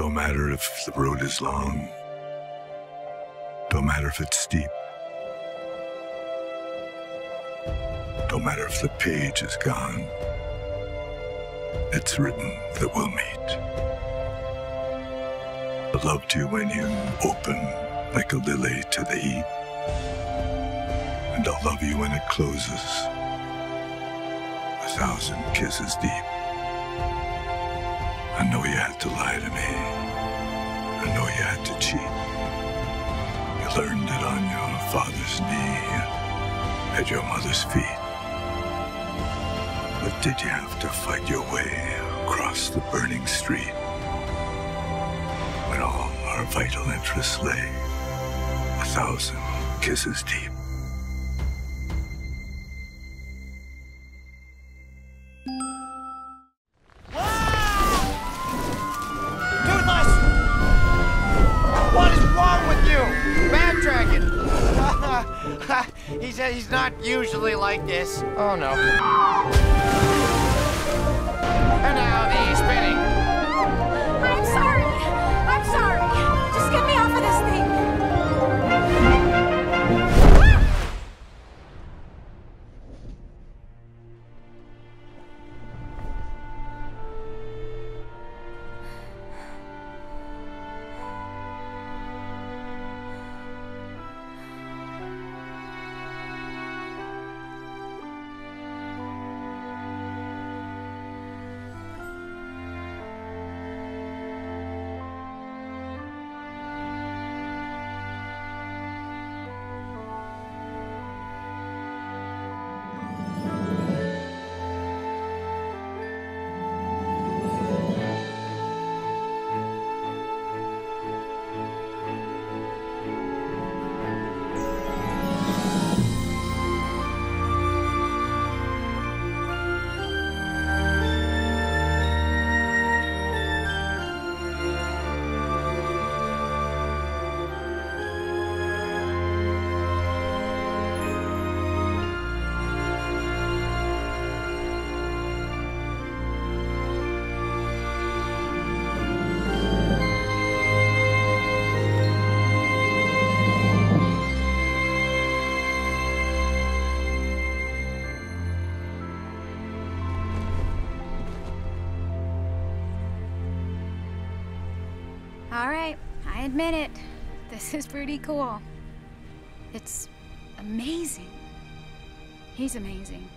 Don't matter if the road is long. Don't matter if it's steep. Don't matter if the page is gone. It's written that we'll meet. I loved you when you open like a lily to the heat. And I'll love you when it closes, a thousand kisses deep. I know you had to lie to me. I know you had to cheat. You learned it on your father's knee, at your mother's feet. But did you have to fight your way across the burning street when all our vital interests lay a thousand kisses deep? he said he's not usually like this. Oh no. And now the spinning. I'm sorry. I'm sorry. All right, I admit it. This is pretty cool. It's amazing. He's amazing.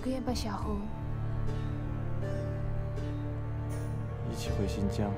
个愿吧，小胡。一起回新疆。